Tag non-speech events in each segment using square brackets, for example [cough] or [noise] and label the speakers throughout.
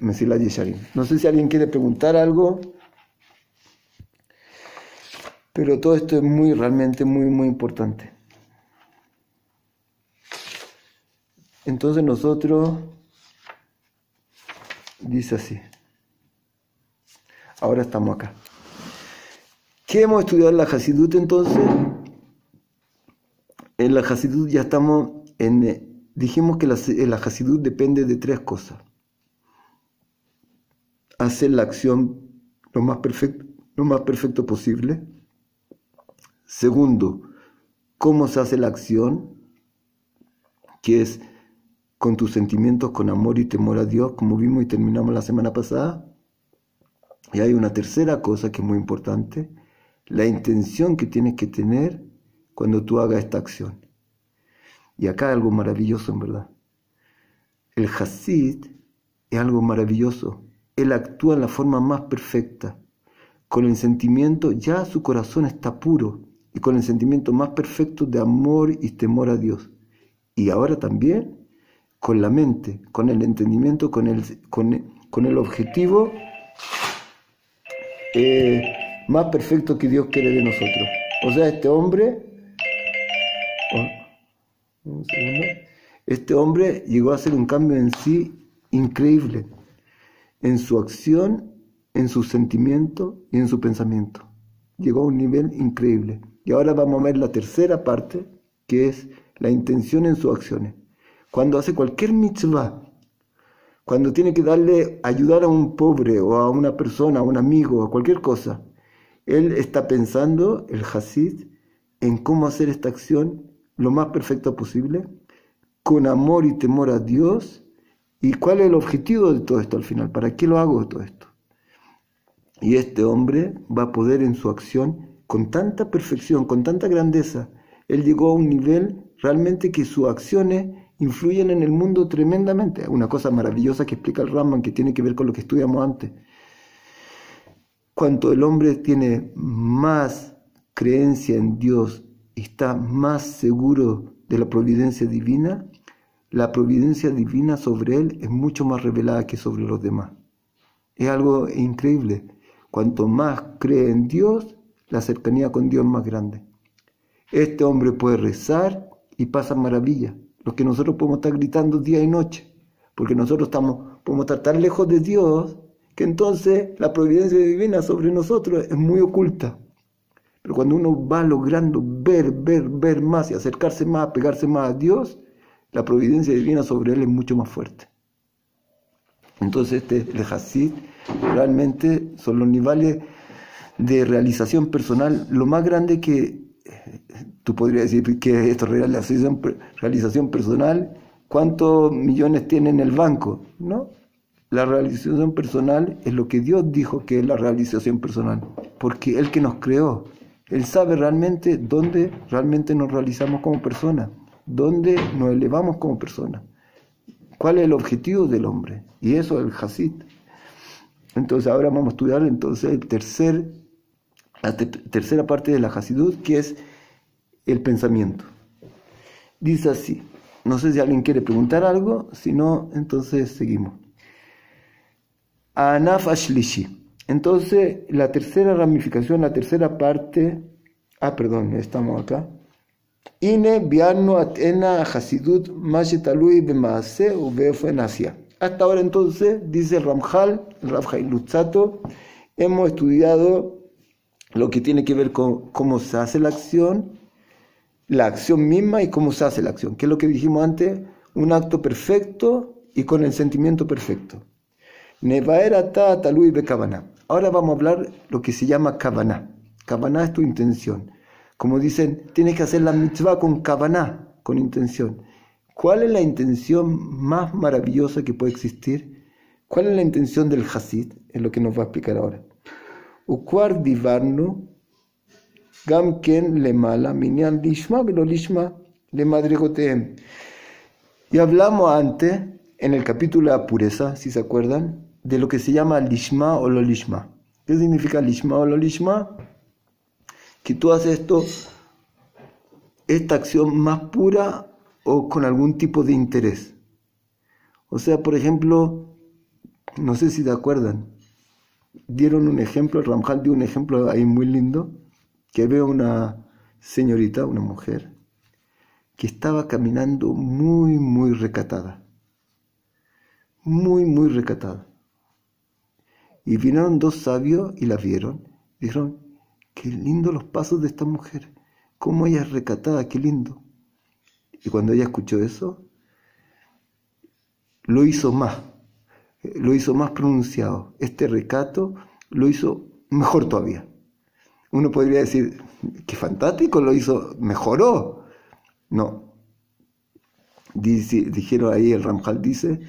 Speaker 1: No sé si alguien quiere preguntar algo, pero todo esto es muy, realmente muy, muy importante. Entonces nosotros, dice así, ahora estamos acá. ¿Qué hemos estudiado en la Hasidut entonces? En la Hasidut ya estamos en... Dijimos que la, la Hasidut depende de tres cosas. Hacer la acción lo más perfecto, lo más perfecto posible. Segundo, cómo se hace la acción, que es con tus sentimientos, con amor y temor a Dios, como vimos y terminamos la semana pasada. Y hay una tercera cosa que es muy importante, la intención que tienes que tener cuando tú hagas esta acción. Y acá hay algo maravilloso en verdad. El Hasid es algo maravilloso. Él actúa en la forma más perfecta. Con el sentimiento, ya su corazón está puro y con el sentimiento más perfecto de amor y temor a Dios. Y ahora también con la mente, con el entendimiento, con el, con, el objetivo eh, más perfecto que Dios quiere de nosotros. O sea, este hombre, oh, un segundo, este hombre llegó a hacer un cambio en sí increíble, en su acción, en su sentimiento y en su pensamiento. Llegó a un nivel increíble. Y ahora vamos a ver la tercera parte, que es la intención en sus acciones. Cuando hace cualquier mitzvah, cuando tiene que darle, ayudar a un pobre o a una persona, a un amigo, a cualquier cosa, él está pensando, el Hasid, en cómo hacer esta acción lo más perfecta posible, con amor y temor a Dios, y cuál es el objetivo de todo esto al final, para qué lo hago todo esto. Y este hombre va a poder en su acción, con tanta perfección, con tanta grandeza, él llegó a un nivel realmente que sus acciones influyen en el mundo tremendamente. Una cosa maravillosa que explica el Raman que tiene que ver con lo que estudiamos antes. Cuanto el hombre tiene más creencia en Dios está más seguro de la providencia divina, la providencia divina sobre él es mucho más revelada que sobre los demás. Es algo increíble. Cuanto más cree en Dios, la cercanía con Dios es más grande. Este hombre puede rezar y pasa maravilla lo que nosotros podemos estar gritando día y noche, porque nosotros estamos, podemos estar tan lejos de Dios que entonces la providencia divina sobre nosotros es muy oculta. Pero cuando uno va logrando ver, ver, ver más y acercarse más, pegarse más a Dios, la providencia divina sobre él es mucho más fuerte. Entonces este, el Hasid realmente son los niveles de realización personal lo más grande que tú podrías decir que esto es realización, realización personal, ¿cuántos millones tiene en el banco? ¿No? La realización personal es lo que Dios dijo que es la realización personal, porque Él que nos creó, Él sabe realmente dónde realmente nos realizamos como persona, dónde nos elevamos como persona, cuál es el objetivo del hombre, y eso es el Hasid. Entonces ahora vamos a estudiar entonces el tercer, la tercera parte de la Hasidut, que es el pensamiento. Dice así, no sé si alguien quiere preguntar algo, si no, entonces seguimos. Anaf Ashlishi. Entonces, la tercera ramificación, la tercera parte, ah, perdón, estamos acá. Ine biano atena hasidut mashetalui bemaase Asia. Hasta ahora entonces, dice Ramjal, Ramjal Lutzato, hemos estudiado lo que tiene que ver con cómo se hace la acción la acción misma y cómo se hace la acción, que es lo que dijimos antes, un acto perfecto y con el sentimiento perfecto. Ahora vamos a hablar lo que se llama kavaná. Kavaná es tu intención. Como dicen, tienes que hacer la mitzvah con kavaná, con intención. ¿Cuál es la intención más maravillosa que puede existir? ¿Cuál es la intención del Hasid? Es lo que nos va a explicar ahora. Ukwar divarno Gamken le mala, minyan lishma, lo lishma le madrigoteem. Y hablamos antes, en el capítulo de la pureza, si se acuerdan, de lo que se llama lishma o lo lishma. ¿Qué significa lishma o lo lishma? Que tú haces esto, esta acción más pura o con algún tipo de interés. O sea, por ejemplo, no sé si te acuerdan, dieron un ejemplo, Ramjal dio un ejemplo ahí muy lindo, que veo una señorita, una mujer, que estaba caminando muy, muy recatada. Muy, muy recatada. Y vinieron dos sabios y la vieron. Dijeron, qué lindo los pasos de esta mujer. Cómo ella es recatada, qué lindo. Y cuando ella escuchó eso, lo hizo más. Lo hizo más pronunciado. Este recato lo hizo mejor todavía. Uno podría decir, qué fantástico, lo hizo, mejoró. No. dijeron ahí, el Ramjal dice,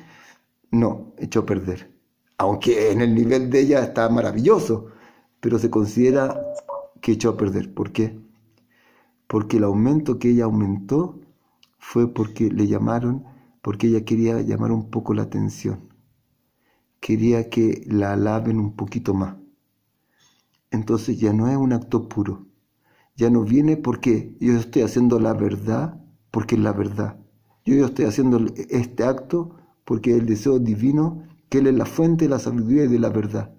Speaker 1: no, echó a perder. Aunque en el nivel de ella está maravilloso, pero se considera que echó a perder. ¿Por qué? Porque el aumento que ella aumentó fue porque le llamaron, porque ella quería llamar un poco la atención. Quería que la alaben un poquito más entonces ya no es un acto puro. Ya no viene porque yo estoy haciendo la verdad, porque es la verdad. Yo, estoy haciendo este acto porque el deseo divino, que Él es la fuente de la sabiduría y de la verdad.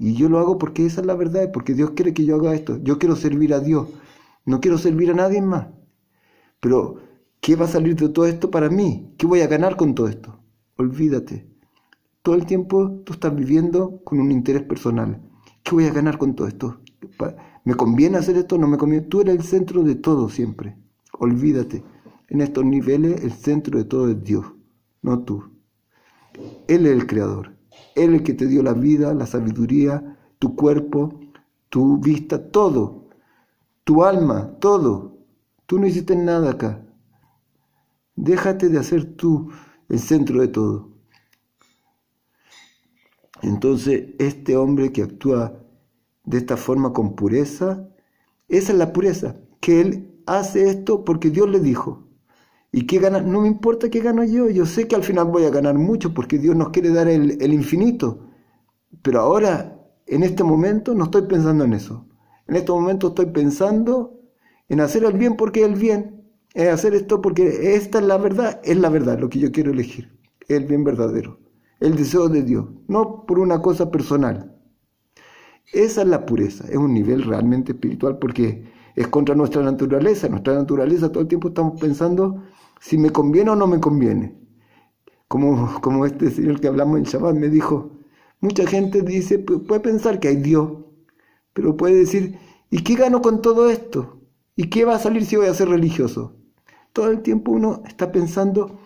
Speaker 1: Y yo lo hago porque esa es la verdad, porque Dios quiere que yo haga esto. Yo quiero servir a Dios, no quiero servir a nadie más. Pero, ¿qué va a salir de todo esto para mí? ¿Qué voy a ganar con todo esto? Olvídate. Todo el tiempo tú estás viviendo con un interés personal. ¿Qué voy a ganar con todo esto? ¿Me conviene hacer esto? ¿No me conviene? Tú eres el centro de todo siempre. Olvídate. En estos niveles el centro de todo es Dios, no tú. Él es el creador. Él el que te dio la vida, la sabiduría, tu cuerpo, tu vista, todo. Tu alma, todo. Tú no hiciste nada acá. Déjate de hacer tú el centro de todo. Entonces, este hombre que actúa de esta forma con pureza, esa es la pureza, que él hace esto porque Dios le dijo. ¿Y qué gana? No me importa qué gano yo, yo sé que al final voy a ganar mucho porque Dios nos quiere dar el, infinito. Pero ahora, en este momento, no estoy pensando en eso. En este momento estoy pensando en hacer el bien porque es el bien. Es hacer esto porque esta es la verdad, es la verdad, lo que yo quiero elegir, el bien verdadero el deseo de Dios, no por una cosa personal. Esa es la pureza, es un nivel realmente espiritual porque es contra nuestra naturaleza. Nuestra naturaleza todo el tiempo estamos pensando si me conviene o no me conviene. Como, como este señor que hablamos en Shabbat me dijo, mucha gente dice, puede pensar que hay Dios, pero puede decir, ¿y qué gano con todo esto? ¿Y qué va a salir si voy a ser religioso? Todo el tiempo uno está pensando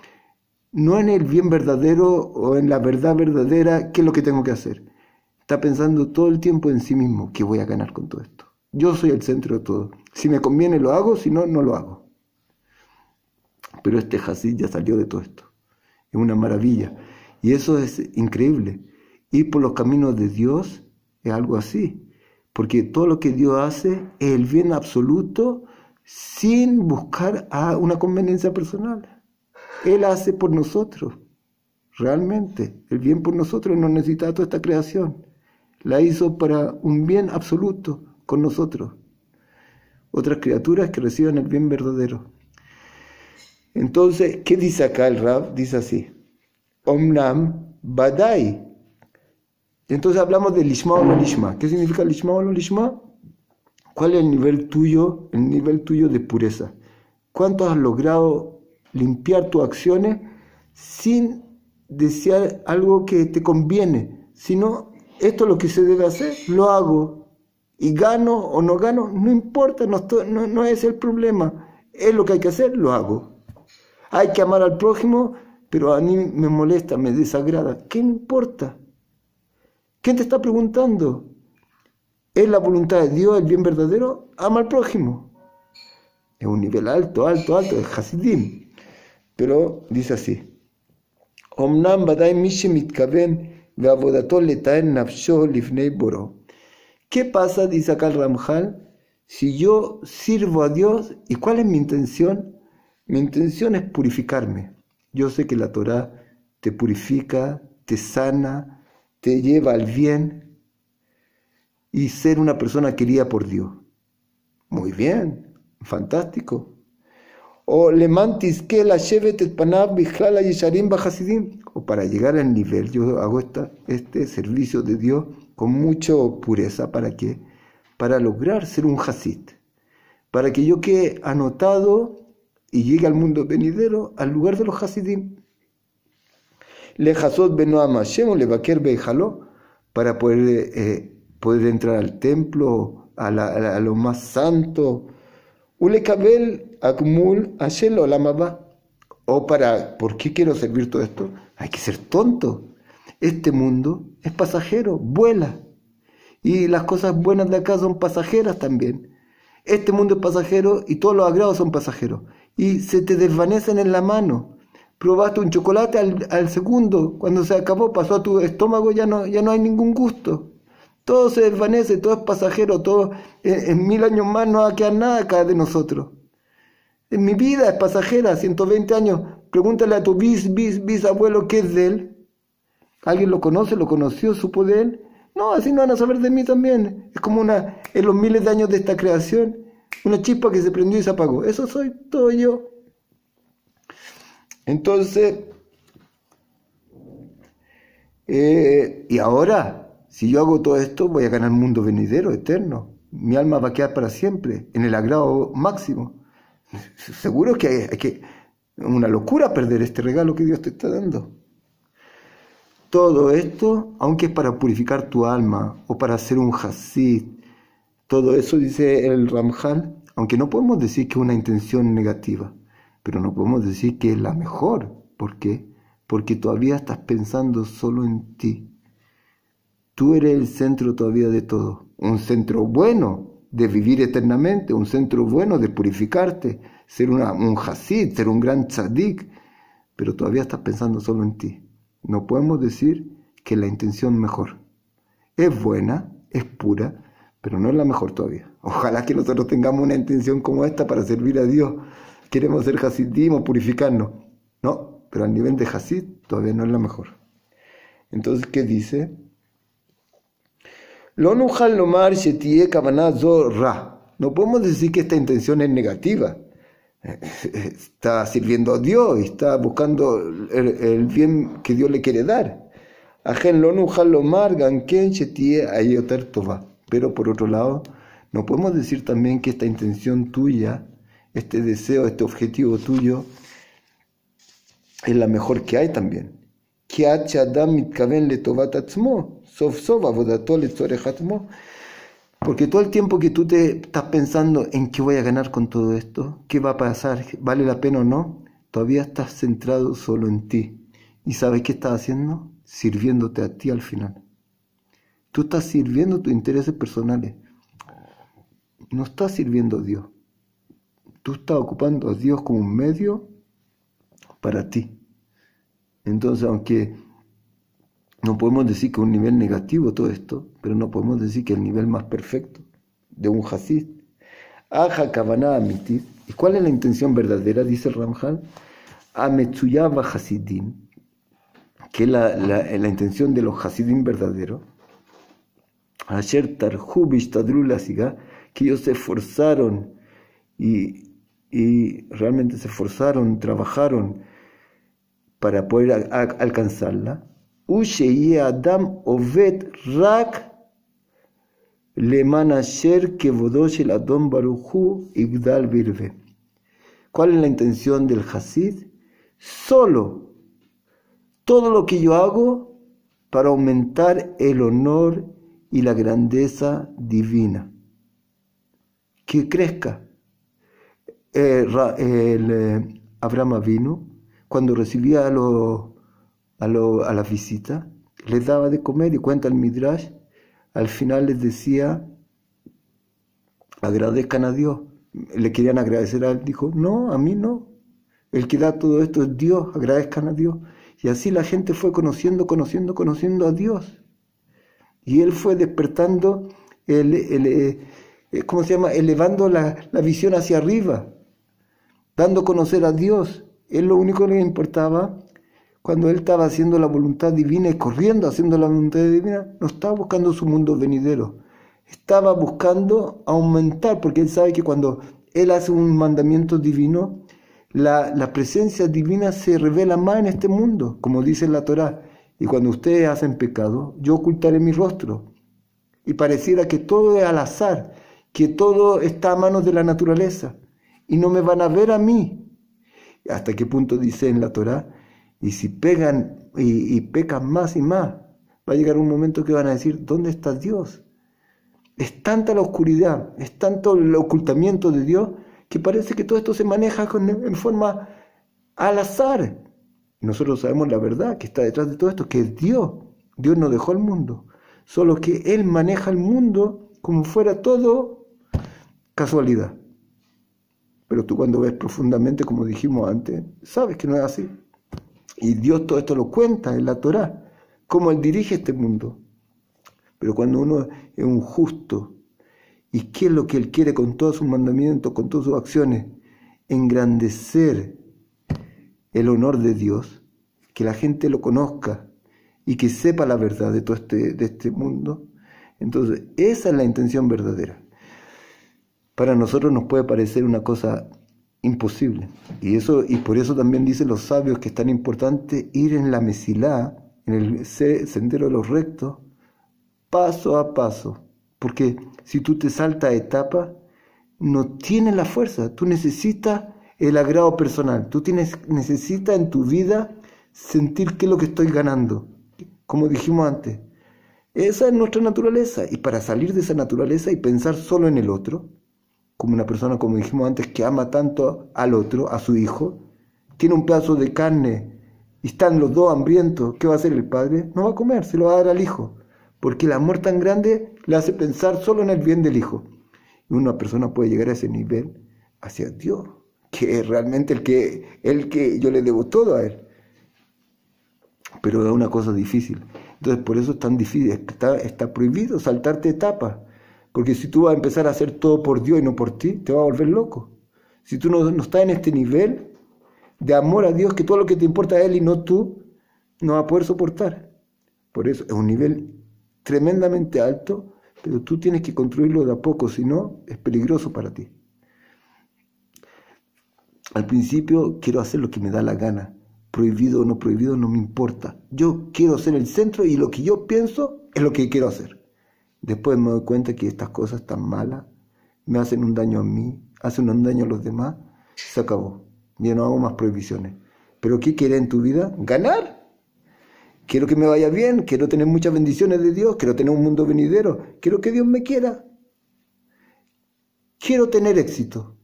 Speaker 1: no en el bien verdadero o en la verdad verdadera, qué es lo que tengo que hacer. Está pensando todo el tiempo en sí mismo, ¿qué voy a ganar con todo esto? Yo soy el centro de todo. Si me conviene lo hago, si no, no lo hago. Pero este Hasid ya salió de todo esto. Es una maravilla. Y eso es increíble. Ir por los caminos de Dios es algo así. Porque todo lo que Dios hace es el bien absoluto sin buscar a una conveniencia personal. Él hace por nosotros, realmente, el bien por nosotros, no necesita toda esta creación. La hizo para un bien absoluto con nosotros. Otras criaturas que reciban el bien verdadero. Entonces, ¿qué dice acá el Rab? Dice así, Omnam Badai. Entonces hablamos de Lishma o no Lishma. ¿Qué significa Lishma o no Lishma? ¿Cuál es el nivel tuyo, el nivel tuyo de pureza? ¿Cuánto has logrado limpiar tus acciones sin desear algo que te conviene, sino esto es lo que se debe hacer, lo hago y gano o no gano, no importa, no, no, es el problema, es lo que hay que hacer, lo hago. Hay que amar al prójimo, pero a mí me molesta, me desagrada, ¿qué importa? ¿Quién te está preguntando? ¿Es la voluntad de Dios el bien verdadero? Ama al prójimo. Es un nivel alto, alto, alto, es Hasidim. Pero dice así, ¿Qué pasa, dice acá el Ramjal, si yo sirvo a Dios? ¿Y cuál es mi intención? Mi intención es purificarme. Yo sé que la Torah te purifica, te sana, te lleva al bien y ser una persona querida por Dios. Muy bien, fantástico o que la yesharim o para llegar al nivel, yo hago esta, este servicio de Dios con mucha pureza. ¿Para qué? Para lograr ser un Hasid. Para que yo quede anotado y llegue al mundo venidero, al lugar de los Hasidim. Le Hasod Benoam Hashem, le Baker Bejaló, para poder, eh, poder entrar al templo, a, lo más santo. Ule Kabel Akmul Hashem Olamaba. O para, ¿por qué quiero servir todo esto? Hay que ser tonto. Este mundo es pasajero, vuela. Y las cosas buenas de acá son pasajeras también. Este mundo es pasajero y todos los agrados son pasajeros. Y se te desvanecen en la mano. Probaste un chocolate al, segundo, cuando se acabó, pasó a tu estómago, ya no, ya no hay ningún gusto. Todo se desvanece, todo es pasajero, todo en, mil años más no va a quedar nada acá de nosotros. En mi vida es pasajera, 120 años. Pregúntale a tu bis, bis, bisabuelo qué es de él. ¿Alguien lo conoce? ¿Lo conoció? ¿Supo de él? No, así no van a saber de mí también. Es como una, en los miles de años de esta creación, una chispa que se prendió y se apagó. Eso soy todo yo. Entonces, eh, y ahora, si yo hago todo esto, voy a ganar un mundo venidero, eterno. Mi alma va a quedar para siempre, en el agrado máximo. [laughs] Seguro que hay, que, una locura perder este regalo que Dios te está dando. Todo esto, aunque es para purificar tu alma o para hacer un hasid, todo eso dice el Ramjal, aunque no podemos decir que una intención negativa, pero no podemos decir que es la mejor. ¿Por qué? Porque todavía estás pensando solo en ti. Tú eres el centro todavía de todo. Un centro bueno de vivir eternamente, un centro bueno de purificarte, ser una, un hasid, ser un gran tzadik, pero todavía estás pensando solo en ti. No podemos decir que la intención mejor. Es buena, es pura, pero no es la mejor todavía. Ojalá que nosotros tengamos una intención como esta para servir a Dios. Queremos ser hasidim o purificarnos. No, pero a nivel de hasid todavía no es la mejor. Entonces, ¿qué dice? No podemos decir que esta intención es negativa está sirviendo a Dios está buscando el, bien que Dios le quiere dar. Pero por otro lado, no podemos decir también que esta intención tuya, este deseo, este objetivo tuyo, es la mejor que hay también. Porque todo el tiempo que tú te estás pensando en qué voy a ganar con todo esto, qué va a pasar, vale la pena o no, todavía estás centrado solo en ti. ¿Y sabes qué estás haciendo? Sirviéndote a ti al final. Tú estás sirviendo tus intereses personales. No estás sirviendo a Dios. Tú estás ocupando a Dios como un medio para ti. Entonces, aunque no podemos decir que un nivel negativo todo esto, pero no podemos decir que el nivel más perfecto de un hasid. Aja kavaná. ¿Y cuál es la intención verdadera? Dice Ramjan. Ametsuyaba hasidim. Que es la, la, intención de los hasidim verdaderos. Asher tarhubish siga. Que ellos se esforzaron y, y realmente se esforzaron, trabajaron para poder alcanzarla. Adam Oved Rak Lemanasher el Adon Baruchu Igdal Virve. ¿Cuál es la intención del Hasid? Solo todo lo que yo hago para aumentar el honor y la grandeza divina. Que crezca. Eh, el, eh, Abraham vino cuando recibía a los a, la visita, les daba de comer y cuenta el Midrash, al final les decía, agradezcan a Dios. Le querían agradecer a él, dijo, no, a mí no. El que da todo esto es Dios, agradezcan a Dios. Y así la gente fue conociendo, conociendo, conociendo a Dios. Y él fue despertando, el, eh, ¿cómo se llama? Elevando la, la visión hacia arriba, dando a conocer a Dios. Él lo único que le importaba cuando él estaba haciendo la voluntad divina y corriendo haciendo la voluntad divina, no estaba buscando su mundo venidero, estaba buscando aumentar, porque él sabe que cuando él hace un mandamiento divino, La, la presencia divina se revela más en este mundo, como dice la Torá. Y cuando ustedes hacen pecado, yo ocultaré mi rostro. Y pareciera que todo es al azar, que todo está a manos de la naturaleza. Y no me van a ver a mí. ¿Hasta qué punto dice en la Torá? Y si pegan y, pecan más y más, va a llegar un momento que van a decir, ¿dónde está Dios? Es tanta la oscuridad, es tanto el ocultamiento de Dios, que parece que todo esto se maneja en forma al azar. Nosotros sabemos la verdad que está detrás de todo esto, que es Dios. Dios no dejó el mundo, solo que Él maneja el mundo como fuera todo casualidad. Pero tú cuando ves profundamente, como dijimos antes, sabes que no es así. Y Dios todo esto lo cuenta en la Torá, cómo Él dirige este mundo. Pero cuando uno es un justo, ¿y qué es lo que Él quiere con todos sus mandamientos, con todas sus acciones? Engrandecer el honor de Dios, que la gente lo conozca y que sepa la verdad de todo este, de este mundo. Entonces, esa es la intención verdadera. Para nosotros nos puede parecer una cosa imposible. Y, eso, y por eso también dicen los sabios que es tan importante ir en la mesilá, en el sendero de los rectos, paso a paso. Porque si tú te saltas etapa, no tienes la fuerza. Tú necesitas el agrado personal. Tú tienes, necesitas en tu vida sentir qué es lo que estoy ganando. Como dijimos antes. Esa es nuestra naturaleza. Y para salir de esa naturaleza y pensar solo en el otro, como una persona, como dijimos antes, que ama tanto al otro, a su hijo, tiene un pedazo de carne y están los dos hambrientos, ¿qué va a hacer el padre? No va a comer, se lo va a dar al hijo, porque el amor tan grande le hace pensar solo en el bien del hijo. Y una persona puede llegar a ese nivel hacia Dios, que realmente el que, el que yo le debo todo a él. Pero es una cosa difícil. Entonces por eso es tan difícil, está, está prohibido saltarte etapas. Porque si tú vas a empezar a hacer todo por Dios y no por ti, te va a volver loco. Si tú no, estás en este nivel de amor a Dios, que todo lo que te importa es Él y no tú, no vas a poder soportar. Por eso es un nivel tremendamente alto, pero tú tienes que construirlo de a poco, si no, es peligroso para ti. Al principio quiero hacer lo que me da la gana, prohibido o no prohibido, no me importa. Yo quiero ser el centro y lo que yo pienso es lo que quiero hacer. Después me doy cuenta que estas cosas tan malas me hacen un daño a mí, hacen un daño a los demás, se acabó. Ya no hago más prohibiciones. ¿Pero qué quieres en tu vida? ¿Ganar? Quiero que me vaya bien, quiero tener muchas bendiciones de Dios, quiero tener un mundo venidero, quiero que Dios me quiera. Quiero tener éxito.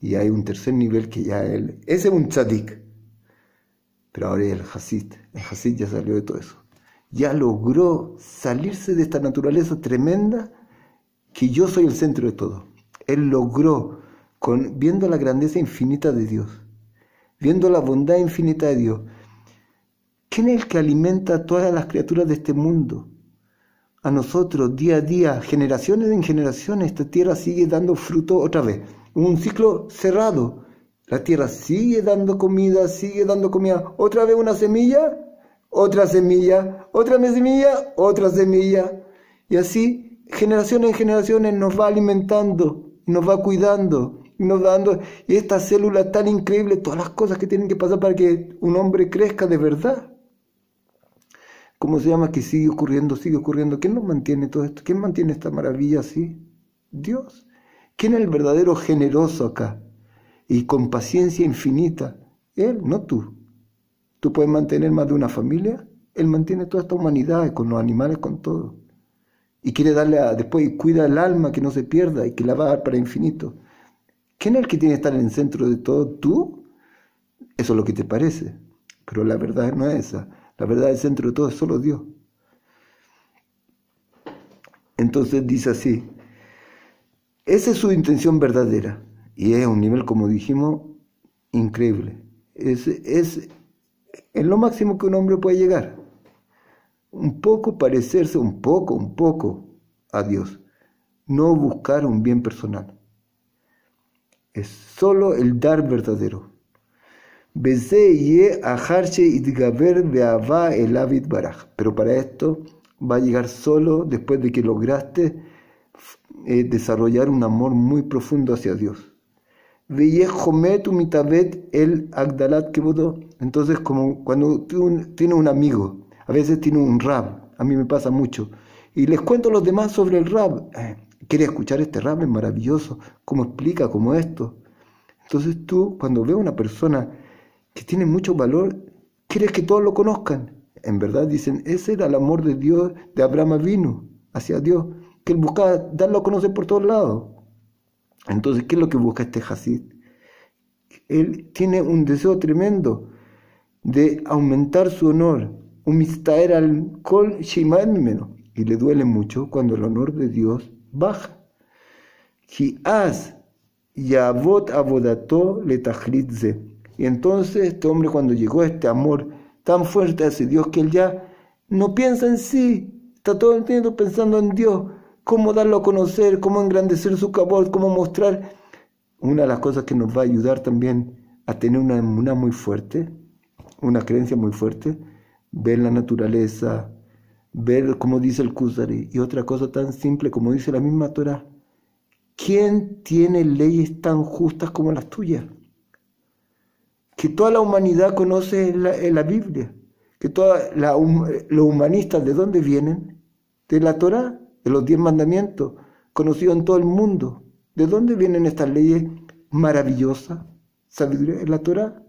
Speaker 1: Y hay un tercer nivel que ya él, ese es un tzadik. Pero ahora es el Hasid. El Hasid ya salió de todo eso ya logró salirse de esta naturaleza tremenda que yo soy el centro de todo. Él logró, con, viendo la grandeza infinita de Dios, viendo la bondad infinita de Dios, ¿quién es el que alimenta a todas las criaturas de este mundo? A nosotros, día a día, generaciones en generaciones, esta tierra sigue dando fruto otra vez. Un ciclo cerrado. La tierra sigue dando comida, sigue dando comida. Otra vez una semilla otra semilla, otra semilla, otra semilla. Y así, generaciones en generaciones, nos va alimentando, nos va cuidando, nos dando. Y esta célula tan increíble, todas las cosas que tienen que pasar para que un hombre crezca de verdad. ¿Cómo se llama? Que sigue ocurriendo, sigue ocurriendo. ¿Quién nos mantiene todo esto? ¿Quién mantiene esta maravilla así? Dios. ¿Quién es el verdadero generoso acá? Y con paciencia infinita. Él, no tú. Tú puedes mantener más de una familia. Él mantiene toda esta humanidad, con los animales, con todo. Y quiere darle a, después, cuida el alma que no se pierda y que la va a dar para infinito. ¿Quién es el que tiene que estar en el centro de todo? ¿Tú? Eso es lo que te parece. Pero la verdad no es esa. La verdad el centro de todo es solo Dios. Entonces dice así, esa es su intención verdadera. Y es un nivel, como dijimos, increíble. Es, es es lo máximo que un hombre puede llegar. Un poco parecerse, un poco, un poco a Dios. No buscar un bien personal. Es solo el dar verdadero. Pero para esto va a llegar solo después de que lograste eh, desarrollar un amor muy profundo hacia Dios. el Agdalat. Entonces, como cuando tiene un amigo, a veces tiene un rab, a mí me pasa mucho, y les cuento a los demás sobre el rab. Eh, quiere escuchar este rab, es maravilloso, cómo explica, como esto. Entonces tú, cuando ves una persona que tiene mucho valor, quieres que todos lo conozcan. En verdad dicen, ese era el amor de Dios, de Abraham vino hacia Dios, que él buscaba darlo a conocer por todos lados. Entonces, ¿qué es lo que busca este Hasid? Él tiene un deseo tremendo de aumentar su honor, al kol y le duele mucho cuando el honor de Dios baja. Y entonces este hombre cuando llegó a este amor tan fuerte hacia Dios que él ya no piensa en sí, está todo el tiempo pensando en Dios, cómo darlo a conocer, cómo engrandecer su cabot, cómo mostrar. Una de las cosas que nos va a ayudar también a tener una una muy fuerte, una creencia muy fuerte, ver la naturaleza, ver como dice el Kuzari, y otra cosa tan simple como dice la misma Torah. ¿Quién tiene leyes tan justas como las tuyas? Que toda la humanidad conoce en la, Biblia, que todos los humanistas, ¿de dónde vienen? De la Torah de los diez mandamientos, conocidos en todo el mundo. ¿De dónde vienen estas leyes maravillosas? Sabiduría en la Torah.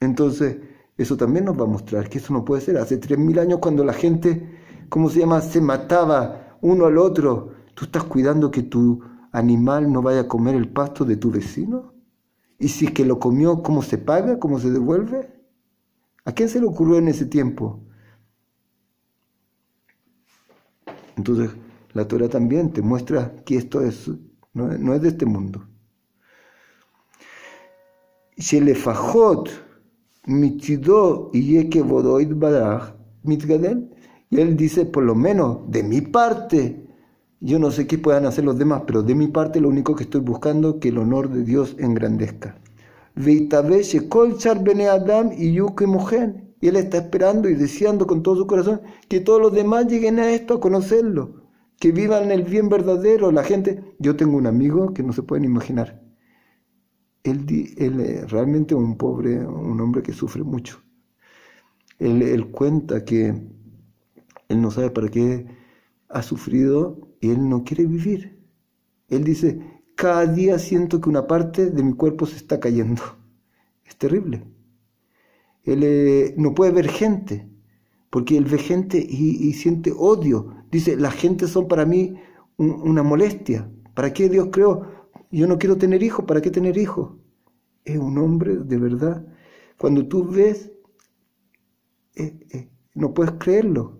Speaker 1: Entonces, eso también nos va a mostrar que eso no puede ser. Hace tres mil años cuando la gente, ¿cómo se llama?, se mataba uno al otro, ¿tú estás cuidando que tu animal no vaya a comer el pasto de tu vecino? Y si es que lo comió, ¿cómo se paga? ¿Cómo se devuelve? ¿A quién se le ocurrió en ese tiempo? Entonces, la Torah también te muestra que esto es, no, es de este mundo. Y él dice, por lo menos de mi parte, yo no sé qué puedan hacer los demás, pero de mi parte lo único que estoy buscando es que el honor de Dios engrandezca. Adam y y él está esperando y deseando con todo su corazón que todos los demás lleguen a esto, a conocerlo, que vivan el bien verdadero. La gente, yo tengo un amigo que no se pueden imaginar. Él, él es realmente un pobre, un hombre que sufre mucho. Él, él cuenta que él no sabe para qué ha sufrido y él no quiere vivir. Él dice, cada día siento que una parte de mi cuerpo se está cayendo. Es terrible él eh, no puede ver gente, porque él ve gente y, siente odio. Dice, la gente son para mí una molestia. ¿Para qué Dios creó? Yo no quiero tener hijos, ¿para qué tener hijos? Es un hombre de verdad. Cuando tú ves, eh, eh, no puedes creerlo.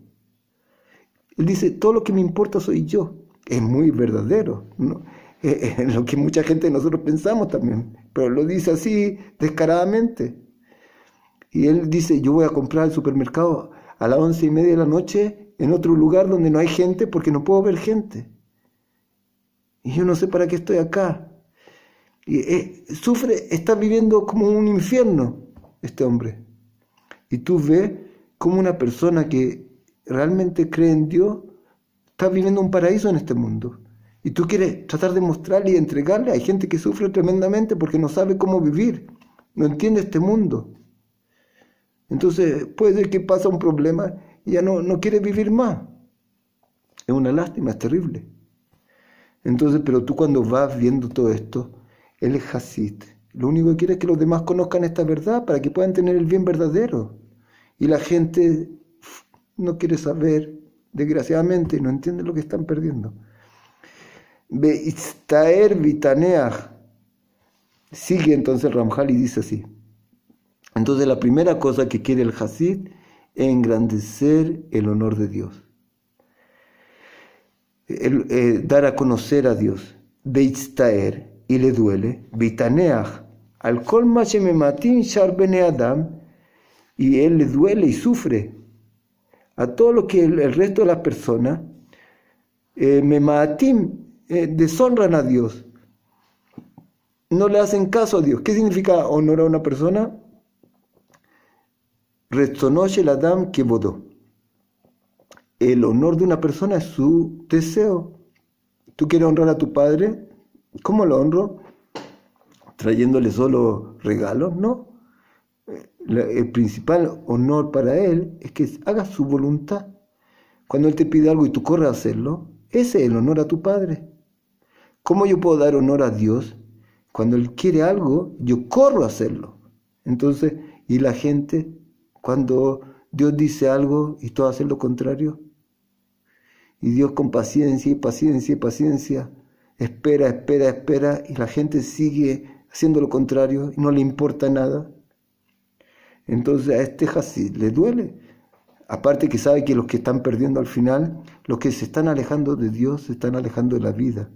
Speaker 1: Él dice, todo lo que me importa soy yo. Es muy verdadero. ¿no? Es [laughs] lo que mucha gente de nosotros pensamos también, pero lo dice así descaradamente. Y él dice, yo voy a comprar al supermercado a las once y media de la noche en otro lugar donde no hay gente porque no puedo ver gente. Y yo no sé para qué estoy acá. Y eh, sufre, está viviendo como un infierno este hombre. Y tú ves como una persona que realmente cree en Dios está viviendo un paraíso en este mundo. Y tú quieres tratar de mostrarle y entregarle. Hay gente que sufre tremendamente porque no sabe cómo vivir, no entiende este mundo. Entonces puede ser que pasa un problema y ya no, no quiere vivir más. Es una lástima, es terrible. Entonces, pero tú cuando vas viendo todo esto, él es Hasid. Lo único que quiere es que los demás conozcan esta verdad para que puedan tener el bien verdadero. Y la gente no quiere saber, desgraciadamente, no entiende lo que están perdiendo. Sigue entonces Ramjal y dice así. Entonces la primera cosa que quiere el Hasid es engrandecer el honor de Dios. Eh, dar a conocer a Dios. Beitztaer, y le duele. Bitaneach, al kol matin shar adam, y él le duele y sufre. A todo lo que el, resto de las personas eh, eh, deshonran a Dios. No le hacen caso a Dios. ¿Qué significa honor a una persona? El Adam que vodó. El honor de una persona es su deseo. Tú quieres honrar a tu padre, ¿Cómo lo honro? ¿Trayéndole solo regalos? No. El principal honor para él es que hagas su voluntad. Cuando él te pide algo y tú corres a hacerlo, ese es el honor a tu padre. ¿Cómo yo puedo dar honor a Dios? Cuando Él quiere algo, yo corro a hacerlo. Entonces, ¿y la gente cuando Dios dice algo y tú haces lo contrario? Y Dios con paciencia y paciencia y paciencia espera, espera, espera y la gente sigue haciendo lo contrario y no le importa nada. Entonces a este Hasid le duele. Aparte que sabe que los que están perdiendo al final, los que se están alejando de Dios, se están alejando de la vida.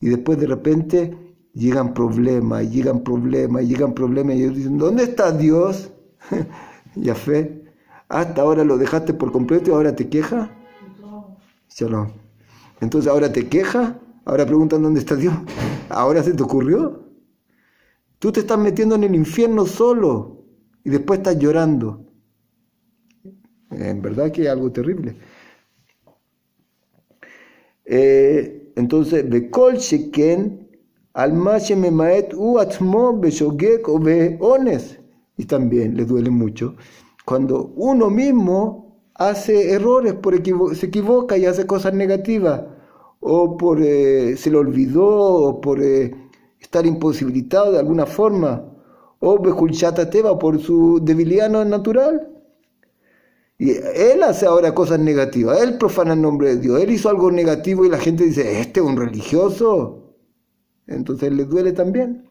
Speaker 1: Y después de repente llegan problemas, llegan problemas, llegan problemas, y ellos dicen, ¿dónde está Dios? [laughs] ya fe, hasta ahora lo dejaste por completo y ahora te queja. Shalom. Entonces ahora te queja, ahora preguntan dónde está Dios. ¿Ahora se te ocurrió? Tú te estás metiendo en el infierno solo y después estás llorando. En verdad que es algo terrible. Eh, entonces, Bekol Sheken u Y también le duele mucho cuando uno mismo hace errores, por se equivoca y hace cosas negativas, o por eh, se le olvidó, o por eh, estar imposibilitado de alguna forma, o por su debilidad natural. Y él hace ahora cosas negativas, él profana el nombre de Dios, él hizo algo negativo y la gente dice, este es un religioso entonces le duele también.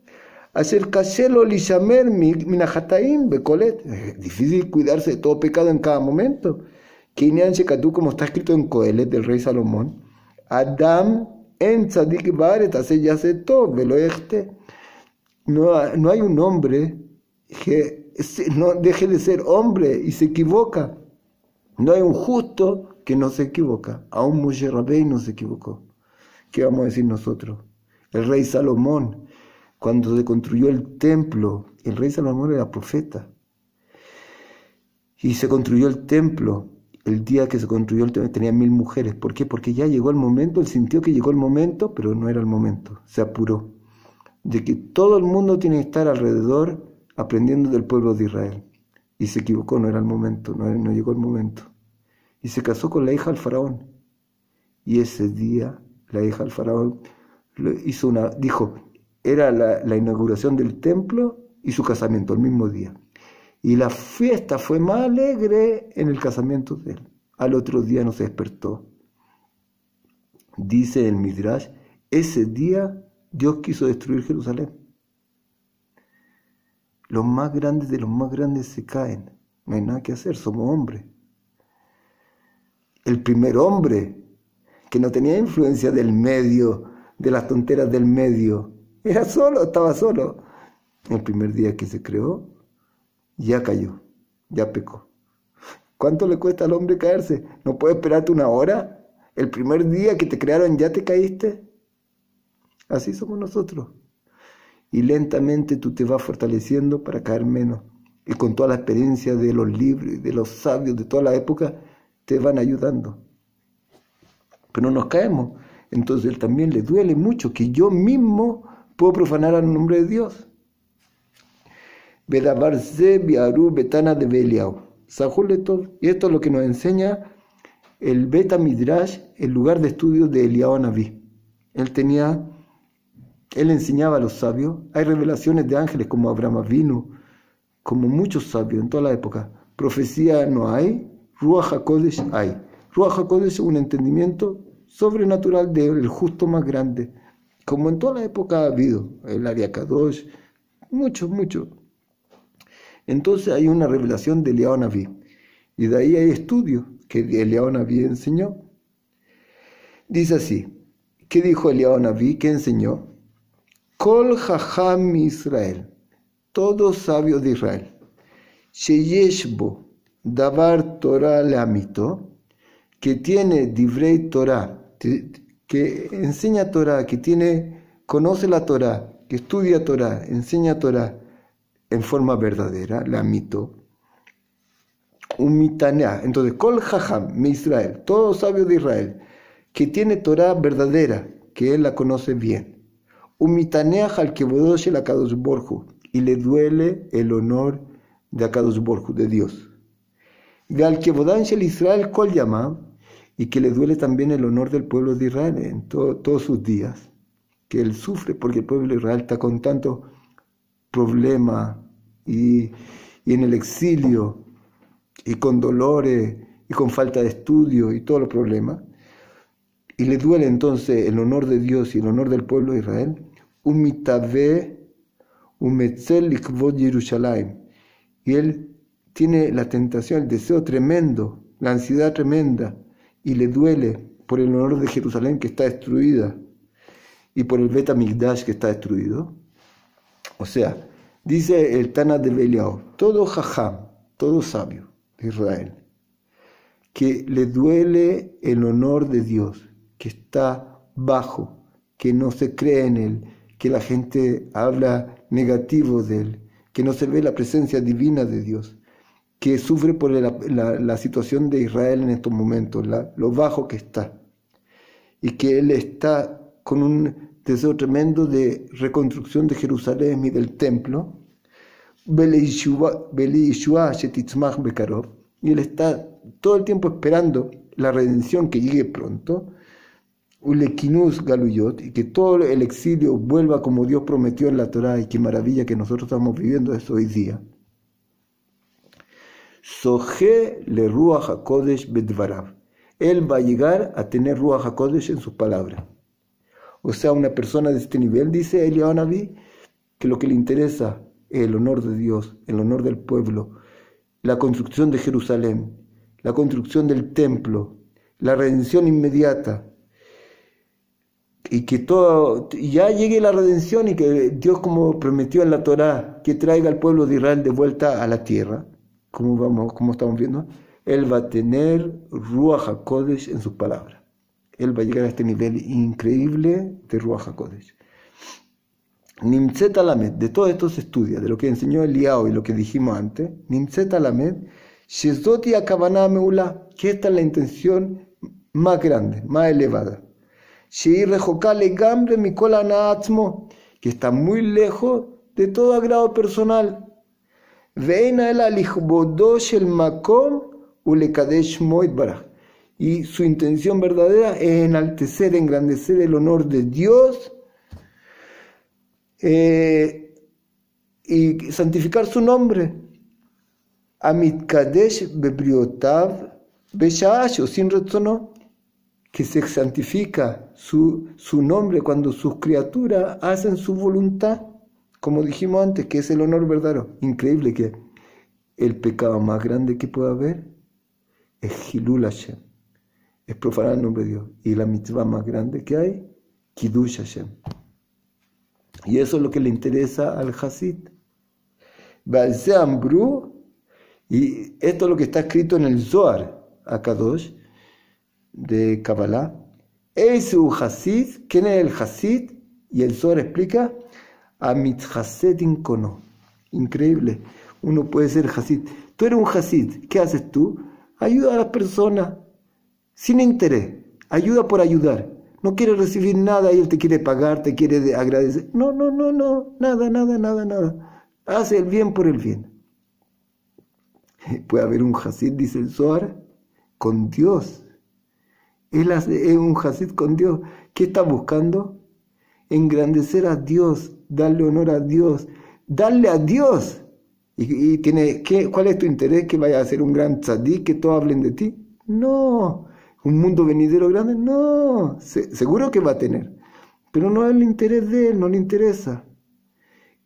Speaker 1: Hacer caselo lishamer minajataim becolet. Difícil cuidarse de todo pecado en cada momento. Kinian tú como está escrito en Coelet del rey Salomón. Adam en tzadik baret hace ya se todo, este. No, no hay un hombre que no deje de ser hombre y se equivoca. No hay un justo que no se equivoca. Aún Moshe Rabbein no se equivocó. ¿Qué vamos a decir nosotros? el rey Salomón, cuando se construyó el templo, el rey Salomón era profeta. Y se construyó el templo. El día que se construyó el templo tenía mil mujeres. ¿Por qué? Porque ya llegó el momento, él sintió que llegó el momento, pero no era el momento. Se apuró. De que todo el mundo tiene que estar alrededor aprendiendo del pueblo de Israel. Y se equivocó, no era el momento, no, no llegó el momento. Y se casó con la hija del faraón. Y ese día la hija del faraón hizo una, dijo, era la, inauguración del templo y su casamiento el mismo día. Y la fiesta fue más alegre en el casamiento de él. Al otro día no se despertó. Dice el Midrash, ese día Dios quiso destruir Jerusalén. Los más grandes de los más grandes se caen. No hay nada que hacer, somos hombres. El primer hombre que no tenía influencia del medio, de las tonteras del medio. [laughs] Era solo, estaba solo. El primer día que se creó, ya cayó, ya pecó. ¿Cuánto le cuesta al hombre caerse? ¿No puede esperarte una hora? ¿El primer día que te crearon ya te caíste? Así somos nosotros. Y lentamente tú te vas fortaleciendo para caer menos. Y con toda la experiencia de los libros, de los sabios de toda la época, te van ayudando. Pero no nos caemos. Entonces él también le duele mucho que yo mismo puedo profanar al nombre de Dios. Betana de. Y esto es lo que nos enseña el Beta Midrash, el lugar de estudio de Eliao Naví. Él tenía, él enseñaba a los sabios. Hay revelaciones de ángeles como Abraham vino, como muchos sabios en toda la época. Profecía no hay, Ruach HaKodesh hay. Ruach HaKodesh es un entendimiento sobrenatural del justo más grande, como en toda la época ha habido, el Aria Kadosh, mucho, mucho. Entonces hay una revelación de Eliao Naví, y de ahí hay estudios que Eliao Naví enseñó. Dice así, ¿qué dijo Eliao Naví? ¿Qué enseñó? Kol Jajam Israel, todo sabio de Israel, Sheyeshbo, Davar Torah Leamito, que tiene Divrei Torah, que enseña Torah, que tiene, conoce la Torah, que estudia Torah, enseña Torah en forma verdadera, la mito. Un mitanea. Entonces, Kol Jajam, mi Israel, todo sabio de Israel, que tiene Torah verdadera, que él la conoce bien. Umitaneach al Kebodosh el Akadosh Borju, y le duele el honor de Akadosh Borju, de Dios. De al Kebodan el Israel Kol Yama, y que le duele también el honor del pueblo de Israel en todos sus días, que él sufre porque el pueblo de Israel está con tanto problema y, en el exilio y con dolores y con falta de estudio y todos los problemas, y le duele entonces el honor de Dios y el honor del pueblo de Israel, un umetzel Yerushalayim, y él tiene la tentación, el deseo tremendo, la ansiedad tremenda, y le duele por el honor de Jerusalén que está destruida y por el Bet que está destruido. O sea, dice el Tana de Beliao, todo jajam, todo sabio de Israel, que le duele el honor de Dios, que está bajo, que no se cree en él, que la gente habla negativo de él, que no se ve la presencia divina de Dios, que sufre por la, situación de Israel en estos momentos, lo bajo que está, y que él está con un deseo tremendo de reconstrucción de Jerusalén y del templo, y él está todo el tiempo esperando la redención que llegue pronto, Galuyot, y que todo el exilio vuelva como Dios prometió en la Torah, y qué maravilla que nosotros estamos viviendo eso hoy día. Soje le HaKodesh Bedvarav. Él va a llegar a tener Ruach HaKodesh en sus palabras. O sea, una persona de este nivel, dice Elianavi, que lo que le interesa es el honor de Dios, el honor del pueblo, la construcción de Jerusalén, la construcción del templo, la redención inmediata, y que todo ya llegue la redención y que Dios como prometió en la Torá que traiga al pueblo de Israel de vuelta a la tierra, como vamos como estamos viendo, él va a tener Ruach HaKodesh en sus palabras. Él va a llegar a este nivel increíble de Ruach HaKodesh. Nimtzet Alamed, de todos estos estudios, de lo que enseñó Eliao y lo que dijimos antes, Nimtzet Alamed, Shezoti Akabaná Meula, que esta es la intención más grande, más elevada. Sheir Rejokale Gambre Mikola Naatzmo, que está muy lejos de todo agrado personal. Y su intención verdadera es enaltecer, engrandecer el honor de Dios eh, y santificar su nombre. Amit Kadesh Bebriotav Beshasho, sin retorno, que se santifica su, su nombre cuando sus criaturas hacen su voluntad, como dijimos antes, que es el honor verdadero. Increíble que el pecado más grande que pueda haber es Hilul Hashem, es profanar el nombre de Dios. Y la mitzvah más grande que hay, Kiddush Hashem. Y eso es lo que le interesa al Hasid. Y esto es lo que está escrito en el Zohar, Akadosh, de Kabbalah. un Hasid, ¿quién es el Hasid? Y el Zohar explica, Amit Hasedin Kono. Increíble. Uno puede ser Hasid. Tú eres un Hasid. ¿Qué haces tú? Ayuda a las personas sin interés. Ayuda por ayudar no quiere recibir nada y él te quiere pagar, te quiere agradecer. No, no, no, no, nada, nada, nada, nada. Hace el bien por el bien. Puede haber un Hasid, dice el Zohar, con Dios. Él es un Hasid con Dios. ¿Qué está buscando? Engrandecer a Dios, darle honor a Dios, darle a Dios. ¿Y, tiene, ¿qué, cuál es tu interés? ¿Que vaya a ser un gran tzadik, que todos hablen de ti? No, un mundo venidero grande, no, seguro que va a tener, pero no es el interés de él, no le interesa.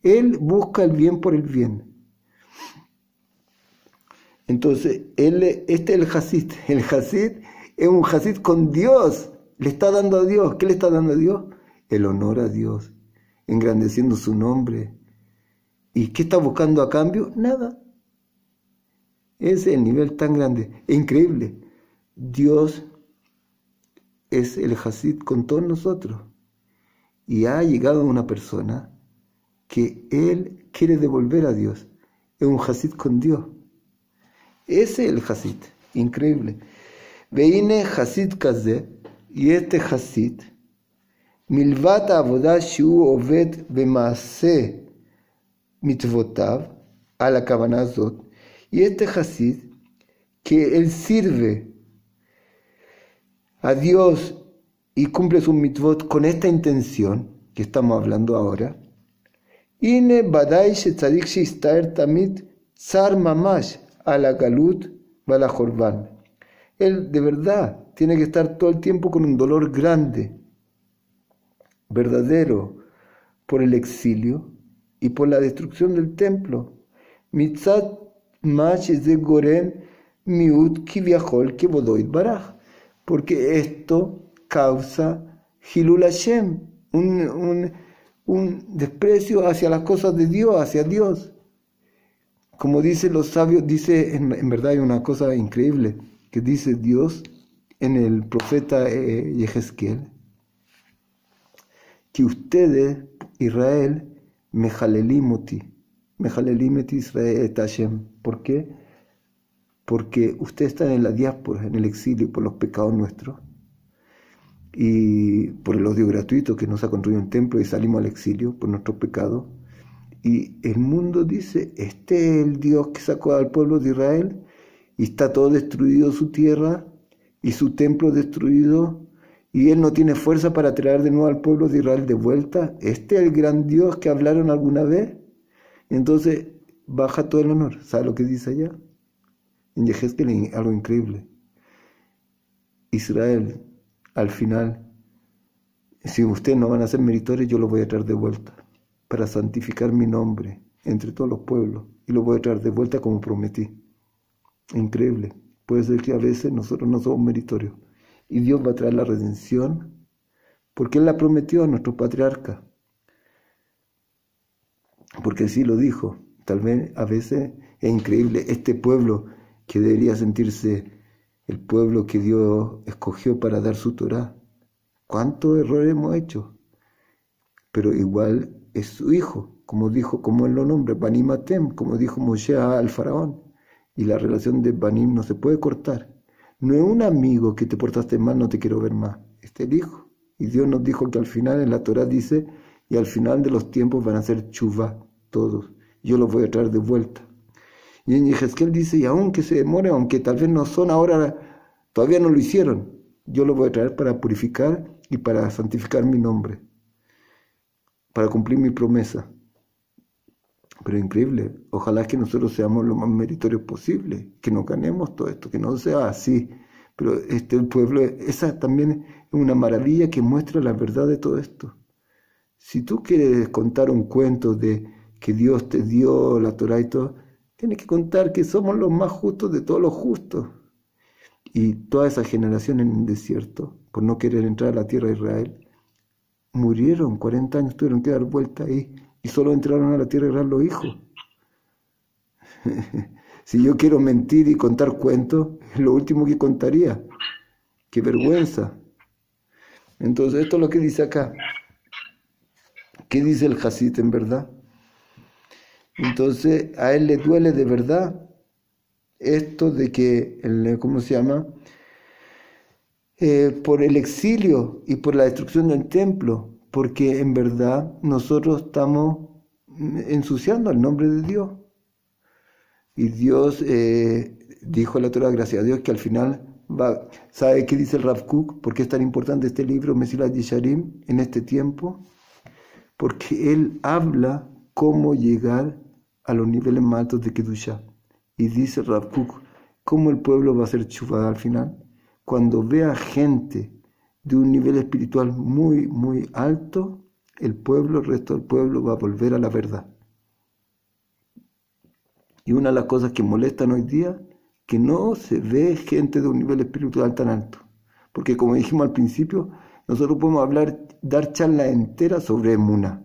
Speaker 1: Él busca el bien por el bien. Entonces, él, este es el Hasid. El Hasid es un Hasid con Dios. Le está dando a Dios. ¿Qué le está dando a Dios? El honor a Dios, engrandeciendo su nombre. ¿Y qué está buscando a cambio? Nada. Es el nivel tan grande. Es increíble. Dios es el Hasid con todos nosotros. Y ha llegado una persona que él quiere devolver a Dios. Es un Hasid con Dios. Ese es el Hasid. Increíble. Veine Hasid Kaze. Y este Hasid, מלבד העבודה שהוא עובד במעשה מצוותיו, על הכוונה הזאת, y este Hasid, que él sirve a Dios y cumple sus mitzvot con esta intención que estamos hablando ahora, Ine badai shetzadik shistaer tamit tsar mamash a la galut la jorban. Él de verdad tiene que estar todo el tiempo con un dolor grande, verdadero, por el exilio y por la destrucción del templo. Mitzat de goren miut kiviachol kibodoit baraj. Porque esto causa Hilul Hashem, un, un, un desprecio hacia las cosas de Dios, hacia Dios. Como dicen los sabios, dice, en, verdad hay una cosa increíble, que dice Dios en el profeta eh, que ustedes, Israel, Mejalelimuti, Mejalelimuti Israel Hashem. ¿Por qué? Porque ustedes están en la diáspora, en el exilio, por los pecados nuestros y por el odio gratuito que nos ha construido un templo y salimos al exilio por nuestros pecados. Y el mundo dice, este es el Dios que sacó al pueblo de Israel y está todo destruido su tierra y su templo destruido y él no tiene fuerza para traer de nuevo al pueblo de Israel de vuelta. Este es el gran Dios que hablaron alguna vez. Entonces baja todo el honor. ¿Sabe lo que dice allá? En Yehezkel algo increíble. Israel, al final, si ustedes no van a ser meritores, yo lo voy a traer de vuelta para santificar mi nombre entre todos los pueblos y lo voy a traer de vuelta como prometí. Increíble. Puede ser que a veces nosotros no somos meritorios y Dios va a traer la redención porque Él la prometió a nuestro patriarca. Porque así lo dijo. Tal vez a veces es increíble este pueblo que debería sentirse el pueblo que Dios escogió para dar su Torah. ¿Cuántos errores hemos hecho? Pero igual es su hijo, como dijo, como él lo nombra, Banim Atem, como dijo Moshe al faraón. Y la relación de Banim no se puede cortar. No es un amigo que te portaste mal, no te quiero ver más. Este es el hijo. Y Dios nos dijo que al final, en la Torah dice, y al final de los tiempos van a ser chuvá, todos. Yo los voy a traer de vuelta. Y en Yehezkel dice, y aunque se demore, aunque tal vez no son ahora, todavía no lo hicieron, yo lo voy a traer para purificar y para santificar mi nombre, para cumplir mi promesa. Pero increíble, ojalá que nosotros seamos lo más meritorios posible, que nos ganemos todo esto, que no sea así. Pero este pueblo, esa también es una maravilla que muestra la verdad de todo esto. Si tú quieres contar un cuento de que Dios te dio la Torah y todo, tiene que contar que somos los más justos de todos los justos. Y toda esa generación en el desierto, por no querer entrar a la tierra de Israel, murieron, 40 años tuvieron que dar vuelta ahí y solo entraron a la tierra Israel los hijos. [laughs] si yo quiero mentir y contar cuentos, es lo último que contaría. Qué vergüenza. Entonces, esto es lo que dice acá. ¿Qué dice el Hasid en verdad? Entonces a él le duele de verdad esto de que, ¿cómo se llama? Eh, por el exilio y por la destrucción del templo, porque en verdad nosotros estamos ensuciando el nombre de Dios. Y Dios eh, dijo la Torah, gracias a Dios, que al final va, ¿sabe qué dice el Rav Kuk? ¿Por qué es tan importante este libro, Mesilat Yisharim, en este tiempo? Porque él habla cómo llegar a los niveles más altos de Kedusha. Y dice Rav ¿cómo el pueblo va a ser chufada al final? Cuando vea gente de un nivel espiritual muy, muy alto, el pueblo, el resto del pueblo va a volver a la verdad. Y una de las cosas que molestan hoy día, que no se ve gente de un nivel espiritual tan alto. Porque como dijimos al principio, nosotros podemos hablar, dar charla entera sobre Muna.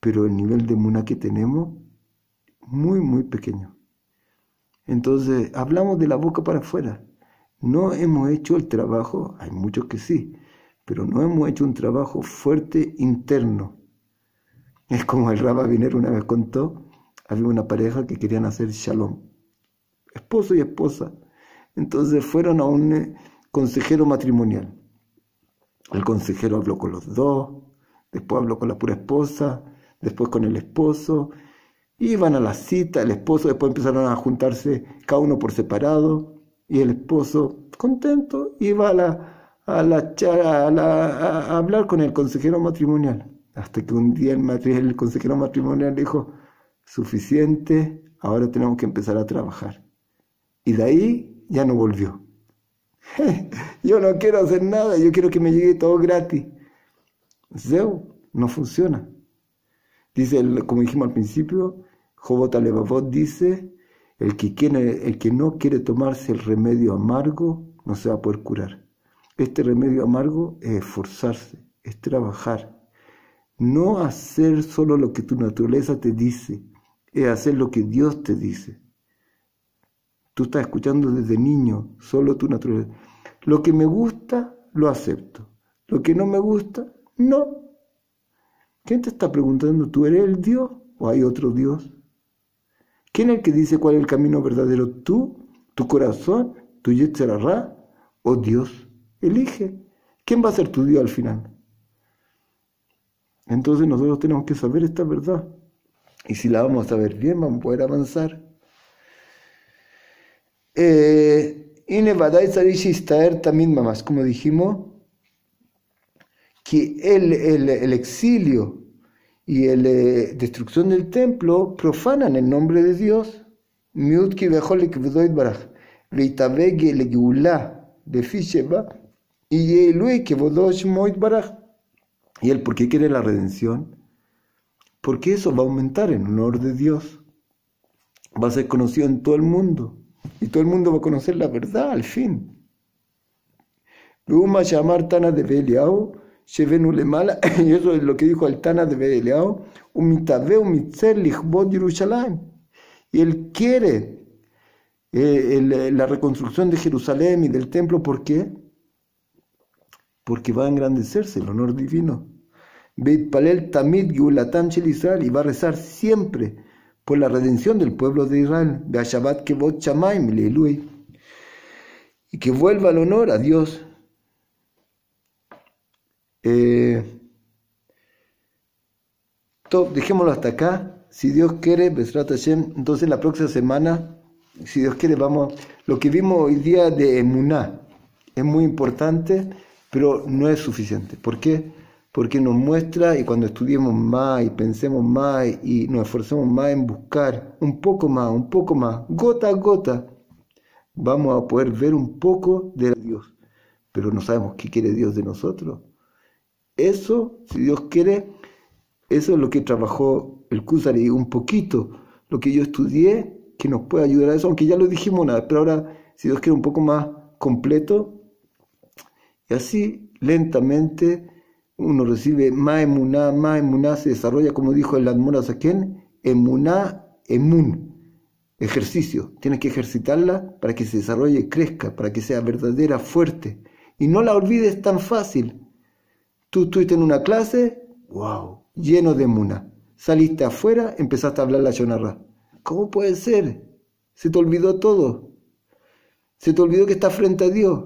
Speaker 1: Pero el nivel de Muna que tenemos muy, muy pequeño. Entonces, hablamos de la boca para afuera. No hemos hecho el trabajo, hay muchos que sí, pero no hemos hecho un trabajo fuerte interno. Es como el Rabba Viner una vez contó, había una pareja que querían hacer shalom, esposo y esposa. Entonces fueron a un eh, consejero matrimonial El consejero habló con los dos, después habló con la pura esposa, después con el esposo. Iban a la cita, el esposo, después empezaron a juntarse cada uno por separado y el esposo, contento, iba a, a, la, a, hablar con el consejero matrimonial. Hasta que un día el, el consejero matrimonial dijo, suficiente, ahora tenemos que empezar a trabajar. Y de ahí ya no volvió. [laughs] yo no quiero hacer nada, yo quiero que me llegue todo gratis. Zeu, no funciona. Dice, como dijimos al principio, Jobot Alevavot dice, el que, quiere, el que no quiere tomarse el remedio amargo no se va a poder curar. Este remedio amargo es esforzarse, es trabajar. No hacer solo lo que tu naturaleza te dice, es hacer lo que Dios te dice. Tú estás escuchando desde niño, solo tu naturaleza. Lo que me gusta, lo acepto. Lo que no me gusta, no. ¿Quién te está preguntando? ¿Tú eres el Dios o hay otro Dios? ¿Quién es el que dice cuál es el camino verdadero? ¿Tú? ¿Tu corazón? ¿Tu Yetzerará? ¿O Dios? Elige. ¿Quién va a ser tu Dios al final? Entonces nosotros tenemos que saber esta verdad. Y si la vamos a saber bien, vamos a poder avanzar. Eh, y también mamás, como dijimos, que el exilio y la eh, destrucción del templo profanan el nombre de Dios. Y él, ¿por qué quiere la redención? Porque eso va a aumentar en honor de Dios. Va a ser conocido en todo el mundo. Y todo el mundo va a conocer la verdad al fin. Luma llamar Tana de Beliao [laughs] y eso es lo que dijo Altana de Bedeleao, y él quiere eh, la reconstrucción de Jerusalén y del templo, ¿por qué? Porque va a engrandecerse el honor divino. Palel Tamid Gulatam Israel y va a rezar siempre por la redención del pueblo de Israel. Y que vuelva el honor a Dios eh, dejémoslo hasta acá. Si Dios quiere, entonces la próxima semana, si Dios quiere, vamos. Lo que vimos hoy día de Emuná es muy importante, pero no es suficiente. ¿Por qué? Porque nos muestra, y cuando estudiemos más y pensemos más y nos esforcemos más en buscar un poco más, un poco más, gota a gota, vamos a poder ver un poco de Dios. Pero no sabemos qué quiere Dios de nosotros. Eso, si Dios quiere, eso es lo que trabajó el Kusari, un poquito, lo que yo estudié, que nos puede ayudar a eso, aunque ya lo dijimos una pero ahora, si Dios quiere, un poco más completo, y así lentamente uno recibe más emuná, más emuná, se desarrolla, como dijo el Admora Saken, emuná, emun, ejercicio. Tienes que ejercitarla para que se desarrolle, crezca, para que sea verdadera, fuerte. Y no la olvides tan fácil. Tú estuviste en una clase, wow, lleno de muna. Saliste afuera, empezaste a hablar la yonarra. ¿Cómo puede ser? Se te olvidó todo. Se te olvidó que estás frente a Dios.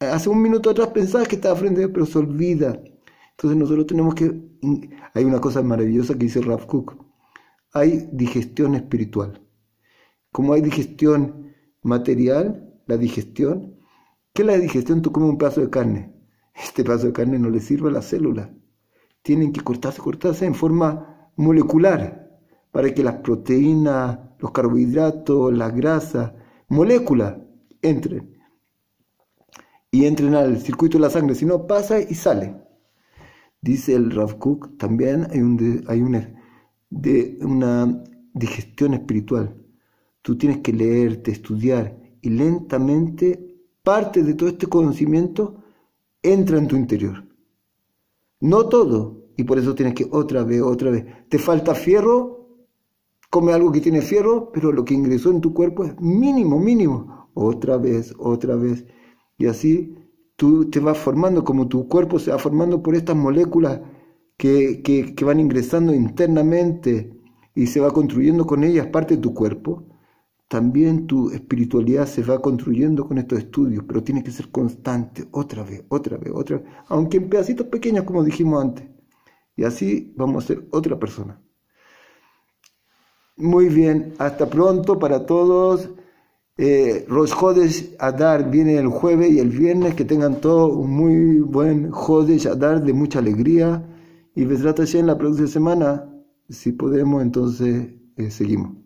Speaker 1: Hace un minuto atrás pensabas que estabas frente a Dios, pero se olvida. Entonces nosotros tenemos que... Hay una cosa maravillosa que dice Rav Kook. Hay digestión espiritual. Como hay digestión material, la digestión, ¿qué es la digestión? Tú comes un pedazo de carne este pedazo de carne no le sirve a la célula. Tienen que cortarse, cortarse en forma molecular para que las proteínas, los carbohidratos, las grasas, moléculas entren y entren al circuito de la sangre. Si no, pasa y sale. Dice el Rav Kook, también hay, un hay una, de, una digestión espiritual. Tú tienes que leerte, estudiar y lentamente parte de todo este conocimiento entra en tu interior. No todo, y por eso tienes que otra vez, otra vez. Te falta fierro, come algo que tiene fierro, pero lo que ingresó en tu cuerpo es mínimo, mínimo. Otra vez, otra vez. Y así tú te vas formando, como tu cuerpo se va formando por estas moléculas que, que, van ingresando internamente y se va construyendo con ellas parte de tu cuerpo. También tu espiritualidad se va construyendo con estos estudios, pero tiene que ser constante, otra vez, otra vez, otra vez, aunque en pedacitos pequeños como dijimos antes. Y así vamos a ser otra persona. Muy bien, hasta pronto para todos. Eh, Jodes Adar viene el jueves y el viernes. Que tengan todos un muy buen Jodes Adar de mucha alegría. Y Besrata en la próxima semana, si podemos, entonces eh, seguimos.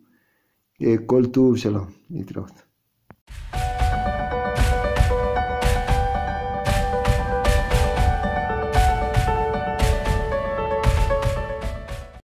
Speaker 1: الكل طوب شلا يترخت